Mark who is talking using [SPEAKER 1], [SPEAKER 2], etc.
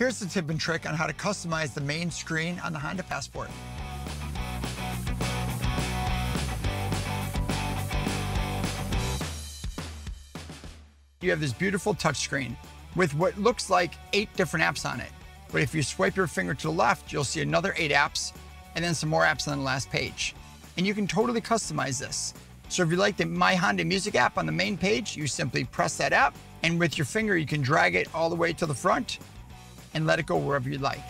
[SPEAKER 1] Here's the tip and trick on how to customize the main screen on the Honda Passport. You have this beautiful touchscreen with what looks like eight different apps on it. But if you swipe your finger to the left, you'll see another eight apps and then some more apps on the last page. And you can totally customize this. So if you like the My Honda Music app on the main page, you simply press that app and with your finger, you can drag it all the way to the front and let it go wherever you like.